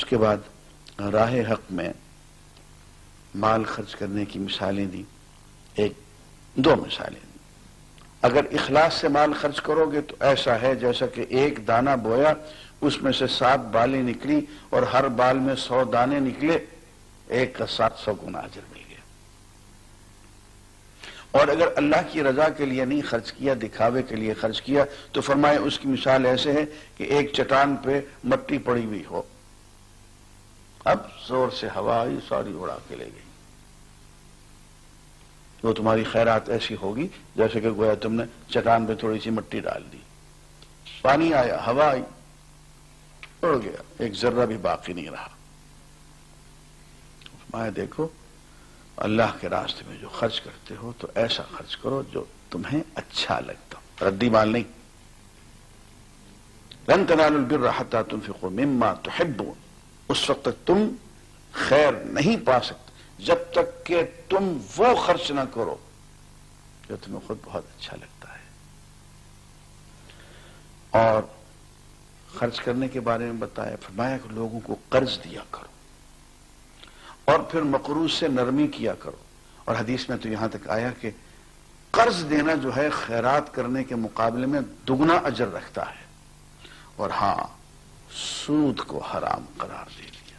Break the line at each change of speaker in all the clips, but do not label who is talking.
उसके बाद राह हक में माल खर्च करने की मिसालें दी। एक, दो मिसालें दी। अगर इखलास से माल खर्च करोगे तो ऐसा है जैसा कि एक दाना बोया, उसमें से सात बालें निकली और हर बाल में सौ दाने निकले, एक का सात सौ गुना हाजिर मिल गया। और अगर अल्लाह की रजा के लिए नहीं खर्च किया, दिखावे के लिए खर्च किया तो फरमाए उसकी मिसाल ऐसे है कि एक चट्टान पे मट्टी पड़ी हुई हो। अब ज़ोर से हवा आई सारी उड़ा के ले गई। वो तुम्हारी खैरात ऐसी होगी, जैसे कि गोया तुमने चट्टान पे थोड़ी सी मट्टी डाल दी। पानी आया हवा आई उड़ गया, एक जर्रा भी बाकी नहीं रहा। मैं देखो, अल्लाह के रास्ते में जो खर्च करते हो तो ऐसा खर्च करो जो तुम्हें अच्छा लगता रद्दी माल नहीं। रन तनालुल बिर रहता तुम फिको मिम्मा तो उस वक्त तक तुम खैर नहीं पा सकते। जब तक कि तुम वो खर्च ना करो, जो तुम्हें खुद बहुत अच्छा लगता है। और खर्च करने के बारे में बताया, फरमाया कि लोगों को कर्ज दिया करो और फिर मकरूज से नरमी किया करो। और हदीस में तो यहाँ तक आया कि कर्ज देना जो है, खैरात करने के मुकाबले में दुगना अजर रखता है। और हाँ सूद को हराम करार दे दिया।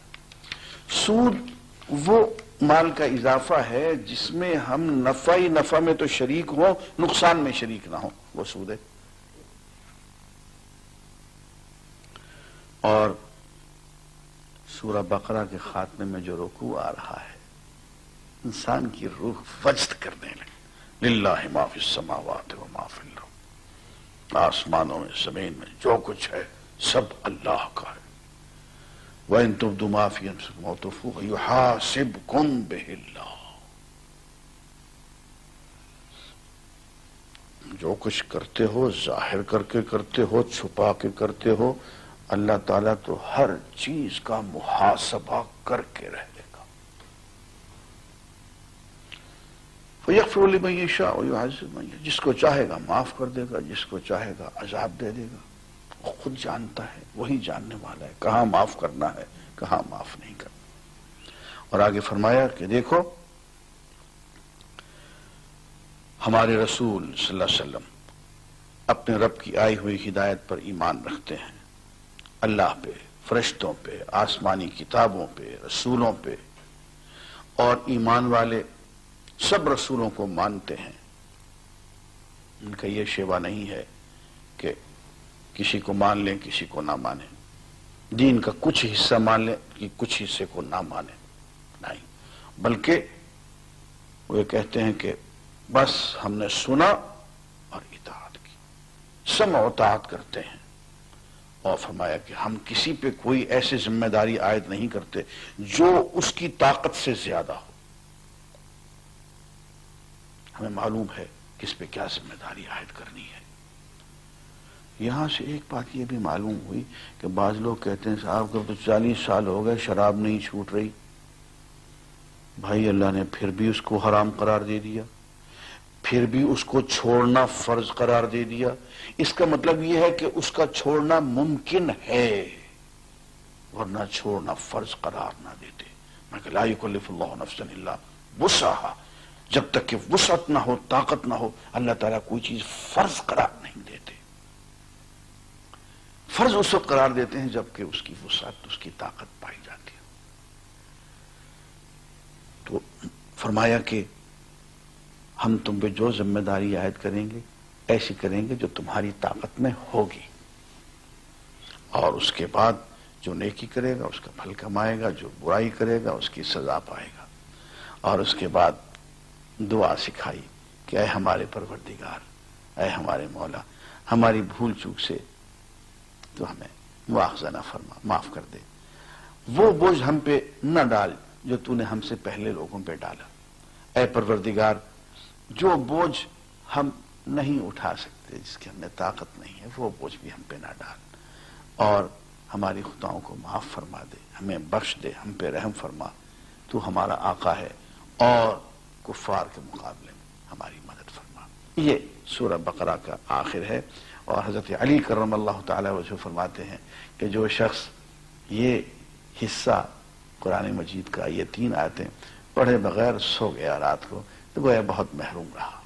सूद वो माल का इजाफा है जिसमें हम नफा ही नफा में तो शरीक हो, नुकसान में शरीक ना हो, वो सूद है। और सूरा बकरा के खात्मे में जो रुकू आ रहा है, इंसान की रूह वजद करने लगे। लिल्ला माफ़ी समावात माफिल आसमानों में, ज़मीन में, जो कुछ है सब अल्लाह का है। वह तुम दुमाफी मोतफू युहासिब कुम बेहिल्ला जो कुछ करते हो, ज़ाहिर करके करते हो, छुपा के करते हो, अल्लाह ताला तो हर चीज़ का मुहासबा करके रह मैशा जिसको चाहेगा माफ़ कर देगा, जिसको चाहेगा अजाब दे देगा। खुद जानता है, वही जानने वाला है। कहा माफ़ करना है, कहा माफ़ नहीं करना। और आगे फरमाया कि देखो, हमारे रसूल सल्लल्लाहु अलैहि वसल्लम अपने रब की आई हुई हिदायत पर ईमान रखते हैं। अल्लाह पे, फरिश्तों पे, आसमानी किताबों पे, रसूलों पे। और ईमान वाले सब रसूलों को मानते हैं। उनका यह शेवा नहीं है कि किसी को मान लें, किसी को ना माने। दीन का कुछ हिस्सा मान लें, कि कुछ हिस्से को ना माने। नहीं, बल्कि वे कहते हैं कि बस हमने सुना और इतात की। सम उतात करते हैं। और फरमाया कि हम किसी पे कोई ऐसी ज़िम्मेदारी आयद नहीं करते जो उसकी ताकत से ज़्यादा हो। हमें मालूम है किस पे क्या ज़िम्मेदारी आयद करनी है। यहाँ से एक बात यह भी मालूम हुई कि बाज लोग कहते हैं, साहब, कब तो चालीस साल हो गए, शराब नहीं छूट रही। भाई, अल्लाह ने फिर भी उसको हराम करार दे दिया। फिर भी उसको छोड़ना फ़र्ज़ करार दे दिया। इसका मतलब यह है कि उसका छोड़ना मुमकिन है, वरना छोड़ना फ़र्ज़ करार ना देते। मैं लाफसन वसा जब तक कि वसत ना हो, ताकत ना हो, अल्लाह ताला कोई चीज़ फ़र्ज़ करार नहीं देते। फ़र्ज़ उस वक्त करार देते हैं जबकि उसकी वसत, उसकी ताकत पाई जाती है। तो फरमाया कि हम तुम पे जो ज़िम्मेदारी आयद करेंगे, ऐसी करेंगे जो तुम्हारी ताकत में होगी। और उसके बाद जो नेकी करेगा, उसका फल कमाएगा, जो बुराई करेगा, उसकी सजा पाएगा। और उसके बाद दुआ सिखाई कि अय हमारे परवरदिगार अय हमारे मौला, हमारी भूल चूक से तो हमें मुआवजा ना फरमा, माफ़ कर दे। वो बोझ हम पे न डाल जो तूने हमसे पहले लोगों पे डाला। अय परवरदिगार, जो बोझ हम नहीं उठा सकते, जिसकी हमने ताकत नहीं है, वो बोझ भी हम पे ना डाल। और हमारी खुदाओं को माफ़ फरमा दे, हमें बख्श दे, हम पे रहम फरमा। तू हमारा आका है और कुफार के मुकाबले में हमारी मदद फरमा। ये सूरह बकरा का आखिर है। और हज़रत अली करम अल्लाह तजू फरमाते हैं कि जो शख्स ये हिस्सा कुरान मजीद का, ये तीन आयतें पढ़े बगैर सो गया रात को तो गोया बहुत महरूम रहा।